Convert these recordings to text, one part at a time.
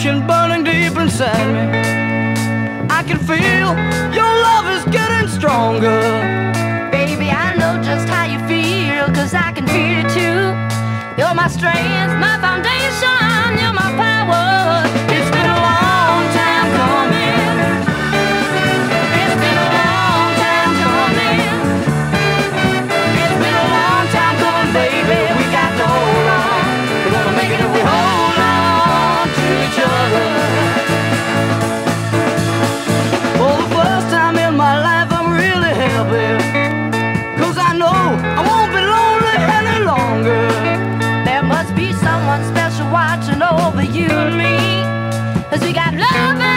passion burning deep inside me. I can feel your love is getting stronger. Baby, I know just how you feel, cause I can feel it too. You're my strength, my foundation. love.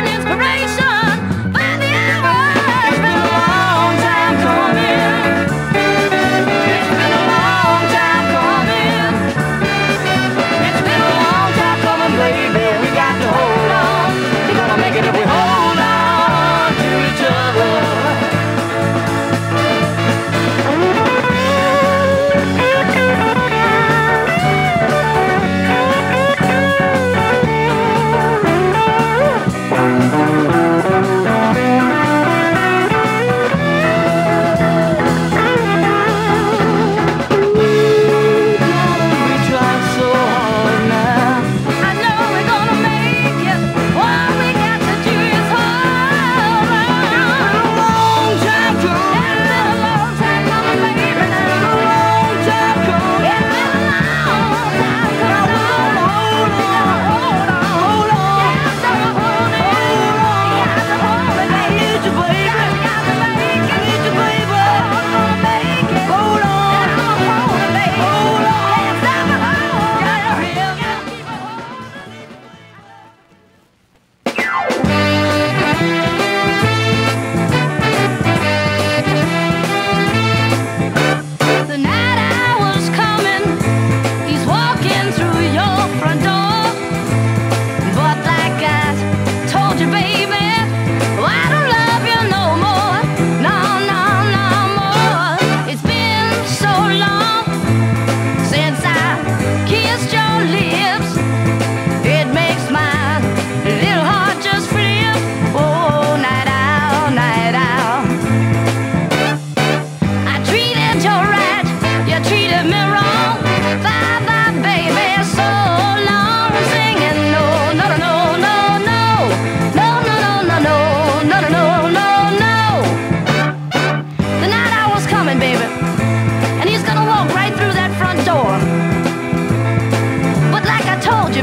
soldier, baby.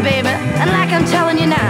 baby. And like I'm telling you now.